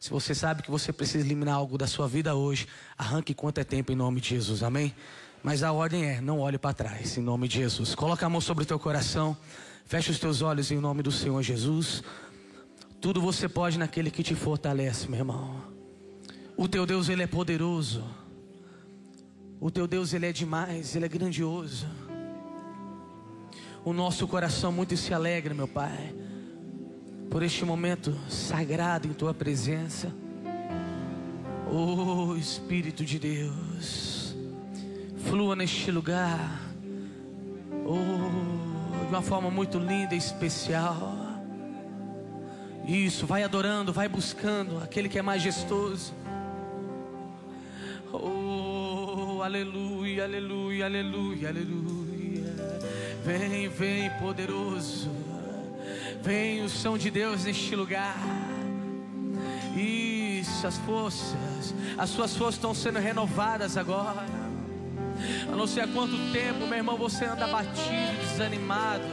Se você sabe que você precisa eliminar algo da sua vida hoje, arranque quanto é tempo em nome de Jesus, amém? Mas a ordem é: não olhe para trás, em nome de Jesus. Coloca a mão sobre o teu coração, fecha os teus olhos em nome do Senhor Jesus. Tudo você pode naquele que te fortalece, meu irmão. O teu Deus, ele é poderoso. O teu Deus, ele é demais, ele é grandioso. O nosso coração muito se alegra, meu Pai, por este momento sagrado em tua presença. Oh Espírito de Deus, flua neste lugar, oh, de uma forma muito linda e especial. Isso, vai adorando, vai buscando aquele que é majestoso. Oh, aleluia, aleluia, aleluia, aleluia. Vem, vem, poderoso. Vem o som de Deus neste lugar. Isso, as forças, as suas forças estão sendo renovadas agora. Não sei há quanto tempo, meu irmão, você anda batido, desanimado.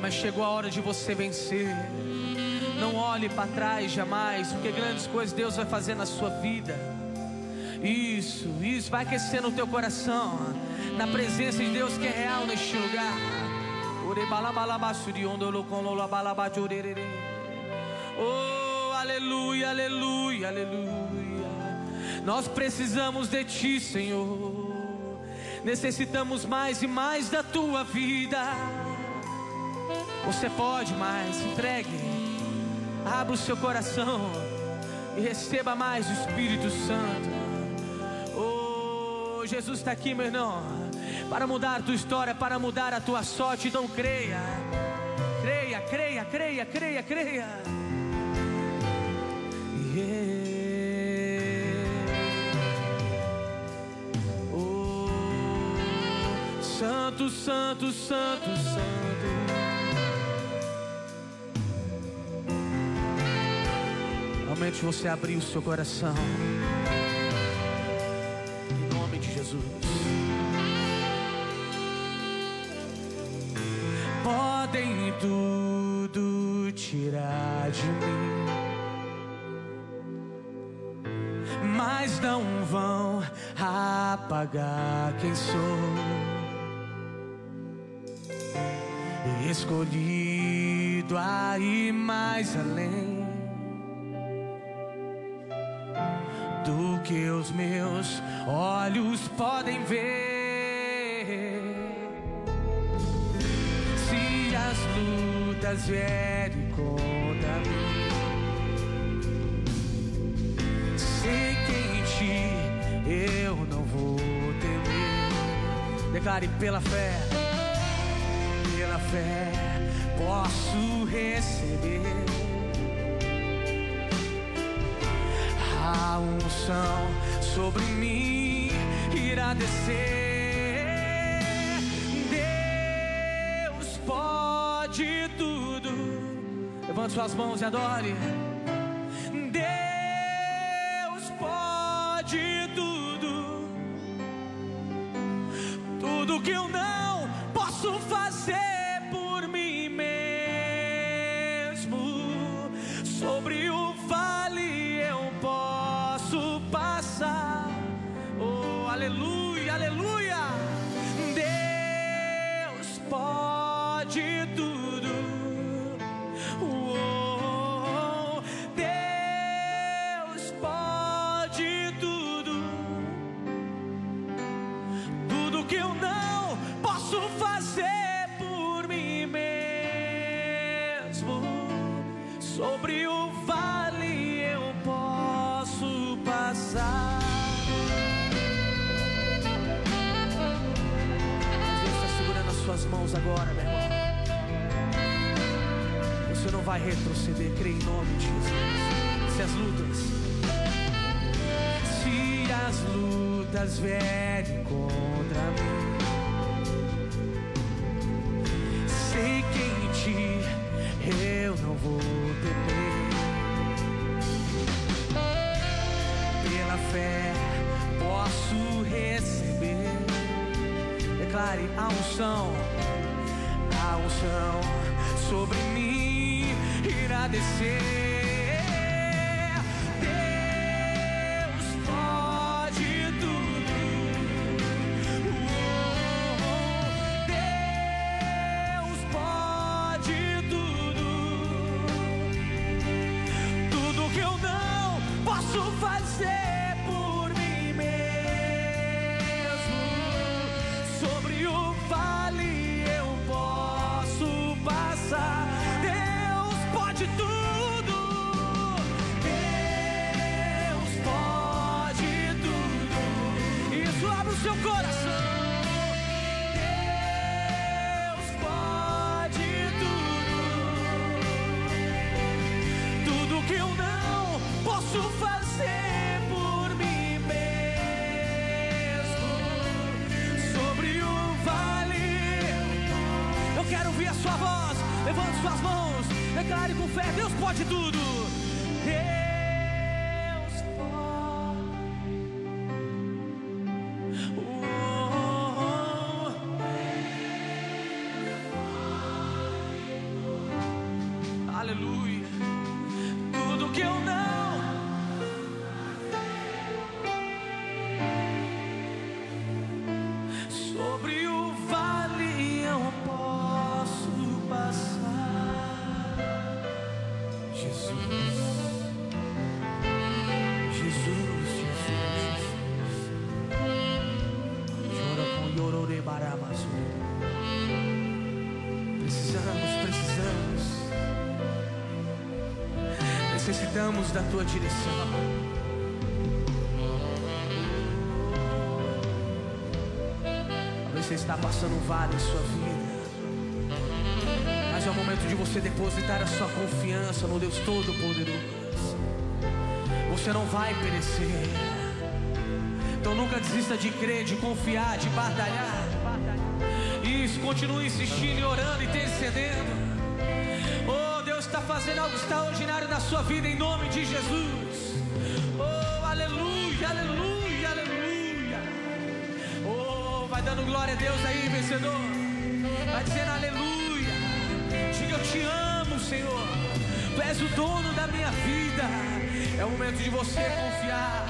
Mas chegou a hora de você vencer. Não olhe para trás jamais, porque grandes coisas Deus vai fazer na sua vida. Isso, isso, vai aquecendo o teu coração na presença de Deus que é real neste lugar. Oh, aleluia, aleluia, aleluia. Nós precisamos de Ti, Senhor. Necessitamos mais e mais da Tua vida. Você pode mais, entregue. Abra o seu coração e receba mais o Espírito Santo. Oh, Jesus está aqui, meu irmão, para mudar a tua história, para mudar a tua sorte. Então creia, creia, creia, creia, creia, creia. Yeah. Oh, santo, santo, santo, santo. Realmente você abrir o seu coração. Podem tudo tirar de mim. Mas não vão apagar quem sou. Escolhido a ir mais além. do que os meus olhos podem ver. As lutas vierem contra mim, sei que em ti eu não vou temer. Declare pela fé, pela fé posso receber. a unção sobre mim irá descer. Pode tudo. Levante suas mãos e adore. Deus pode tudo. Tudo que eu não posso fazer mãos agora, meu irmão. Você não vai retroceder, crê em nome de Jesus. Se as lutas, se as lutas vierem contra mim, sei que em ti eu não vou temer. Pela fé posso receber. Declare a unção, sobre mim irá descer. Deus pode tudo. Deus pode tudo. Tudo que eu não posso fazer. seu coração. Deus pode tudo, tudo que eu não posso fazer por mim mesmo. Sobre o vale, eu quero ouvir a sua voz. Levante suas mãos, declare com fé: Deus pode tudo. Deus pode. necessitamos da tua direção. Talvez você está passando um vale em sua vida. Mas é o momento de você depositar a sua confiança no Deus Todo-Poderoso. Você não vai perecer. Então nunca desista de crer, de confiar, de batalhar. Isso, continue insistindo e orando e intercedendo está fazendo algo extraordinário na sua vida, em nome de Jesus. Oh, aleluia, aleluia, aleluia. Oh, vai dando glória a Deus aí, vencedor. Vai dizendo aleluia. Diga eu te amo, Senhor. Tu és o dono da minha vida. É o momento de você confiar.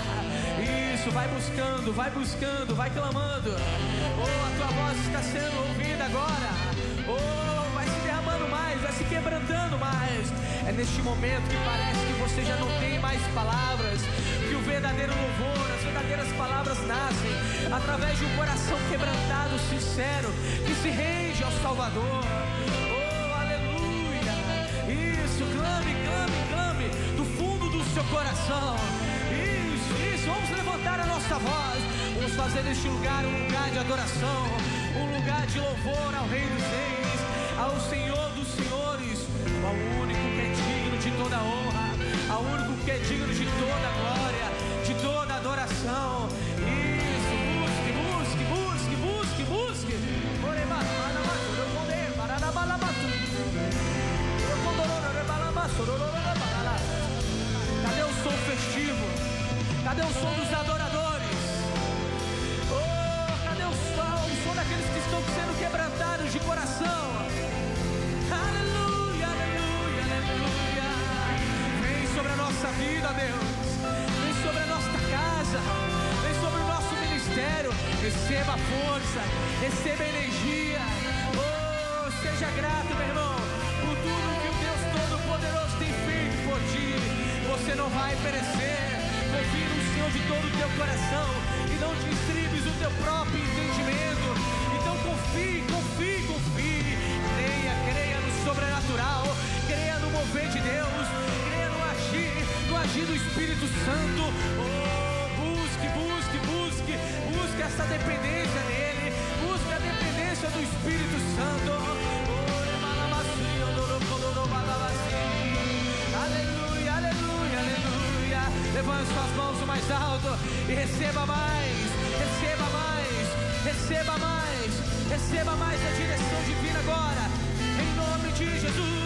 Isso, vai buscando, vai buscando, vai clamando. Oh, a tua voz está sendo ouvida agora. Oh, quebrantando, mais, é neste momento que parece que você já não tem mais palavras, que o verdadeiro louvor, as verdadeiras palavras nascem através de um coração quebrantado, sincero, que se rende ao Salvador. Oh, aleluia! Isso, clame, clame, clame do fundo do seu coração. Isso, isso, vamos levantar a nossa voz. Vamos fazer deste lugar um lugar de adoração, um lugar de louvor ao Rei dos Reis ao Senhor dos Senhores, ao único que é digno de toda honra, ao único que é digno de toda glória, de toda adoração. Receba força, receba energia. Oh, seja grato, meu irmão, por tudo que o Deus Todo-Poderoso tem feito por ti. Você não vai perecer. Confie no Senhor de todo o teu coração e não te estribes o teu próprio entendimento. Então confie, confie, confie. Creia, creia no sobrenatural. Creia no mover de Deus. Creia no agir, no agir do Espírito Santo. Essa dependência nele. Busque a dependência do Espírito Santo. Aleluia, aleluia, aleluia. Levante suas mãos mais alto e receba mais, receba mais, receba mais, receba mais a direção divina agora, em nome de Jesus.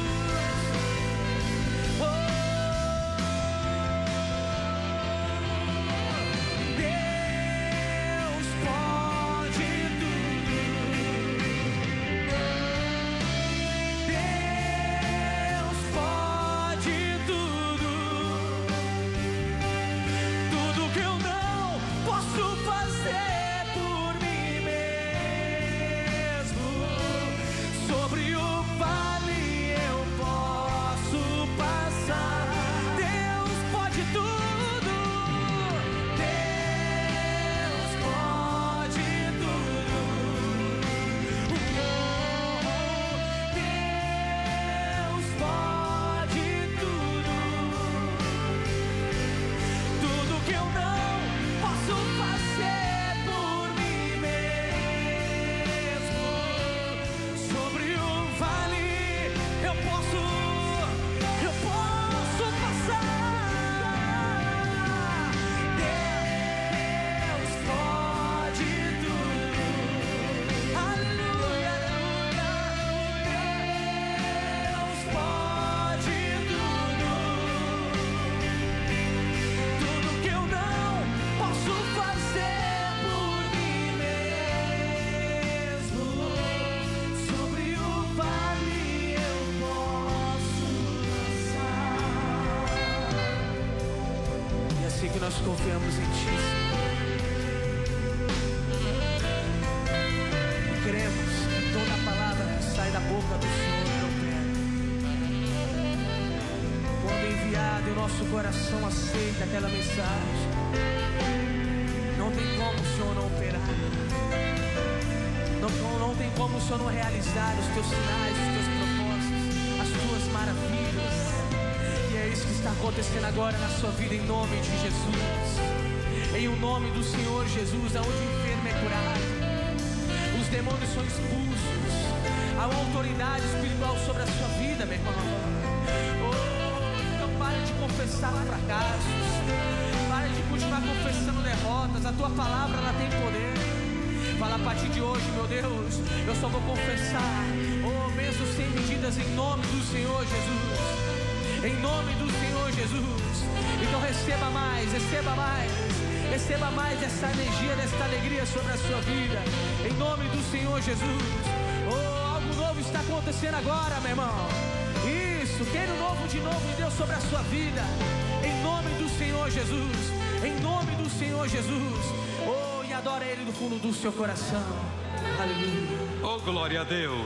Nós confiamos em Ti. E cremos que toda palavra que sai da boca do Senhor opera. Quando enviado, o nosso coração aceita aquela mensagem. Não tem como o Senhor não operar. Não, não, não tem como o Senhor não realizar os teus sinais, os teus propósitos, as tuas maravilhas. Isso que está acontecendo agora na sua vida, em nome de Jesus. Em o nome do Senhor Jesus, aonde o enfermo é curado, os demônios são expulsos, há uma autoridade espiritual sobre a sua vida, meu irmão. Oh, então pare de confessar fracassos, pare de continuar confessando derrotas, a tua palavra ela tem poder. Fala a partir de hoje, meu Deus, eu só vou confessar, oh, bênçãos sem medidas em nome do Senhor Jesus. Em nome do Senhor Jesus. Então receba mais, receba mais, receba mais dessa energia, dessa alegria sobre a sua vida. Em nome do Senhor Jesus. Oh, algo novo está acontecendo agora, meu irmão. Isso, queira o novo de novo de Deus sobre a sua vida. Em nome do Senhor Jesus. Em nome do Senhor Jesus. Oh, e adora Ele do fundo do seu coração. Aleluia. Oh, glória a Deus.